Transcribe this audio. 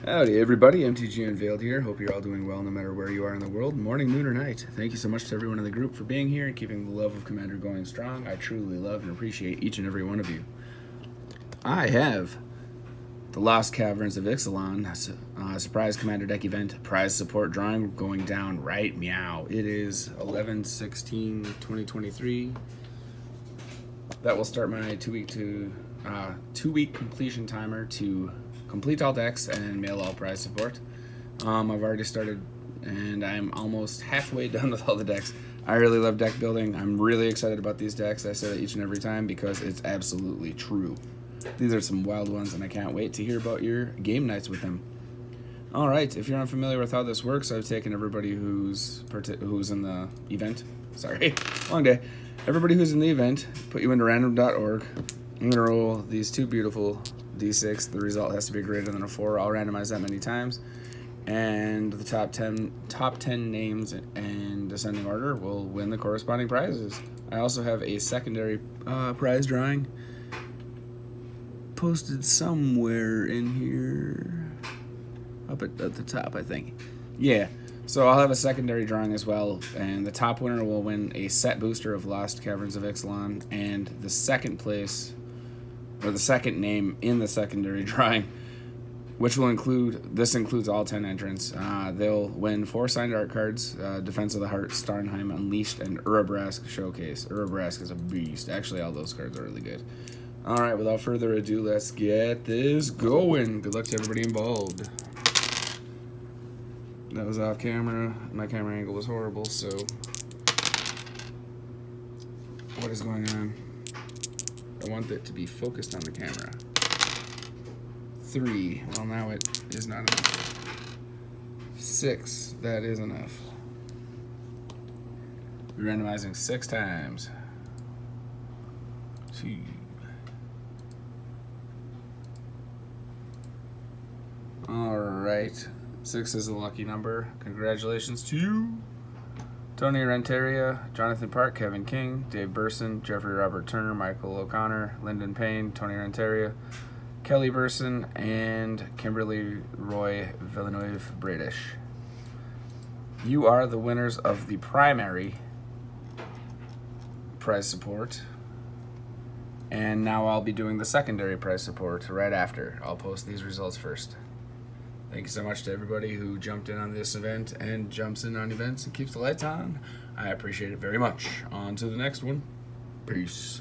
Howdy, everybody. MTG Unveiled here. Hope you're all doing well no matter where you are in the world, morning, noon, or night. Thank you so much to everyone in the group for being here and keeping the love of Commander going strong. I truly love and appreciate each and every one of you. I have the Lost Caverns of Ixalan, uh, surprise commander deck event, prize support drawing going down right meow. It is 11 16 2023. That will start my two week to uh, two week completion timer to complete all decks and mail all prize support. Um, I've already started and I'm almost halfway done with all the decks. I really love deck building. I'm really excited about these decks. I say that each and every time because it's absolutely true. These are some wild ones and I can't wait to hear about your game nights with them. All right, if you're unfamiliar with how this works, I've taken everybody who's who's in the event. Sorry, long day. Everybody who's in the event, put you into random.org. I'm gonna roll these two beautiful d6. The result has to be greater than a 4. I'll randomize that many times. And the top 10 top 10 names in descending order will win the corresponding prizes. I also have a secondary uh, prize drawing posted somewhere in here. Up at, at the top, I think. Yeah. So I'll have a secondary drawing as well, and the top winner will win a set booster of Lost Caverns of Ixalan, and the second place or the second name in the secondary drawing, which will include this includes all ten entrants. Uh, they'll win four signed art cards: uh, Defense of the Heart, Starnheim Unleashed, and Urabrask Showcase. Urabrask is a beast. Actually, all those cards are really good. All right, without further ado, let's get this going. Good luck to everybody involved. That was off camera. My camera angle was horrible, so what is going on? I want it to be focused on the camera. Three. Well, now it is not enough. Six. That is enough. We're randomizing six times. Two. All right. Six is a lucky number. Congratulations to you. Tony Renteria, Jonathan Park, Kevin King, Dave Burson, Jeffrey Robert Turner, Michael O'Connor, Lyndon Payne, Tony Renteria, Kelly Burson, and Kimberly Roy Villeneuve British. You are the winners of the primary prize support. And now I'll be doing the secondary prize support right after. I'll post these results first. Thank you so much to everybody who jumped in on this event and jumps in on events and keeps the lights on. I appreciate it very much. On to the next one. Peace.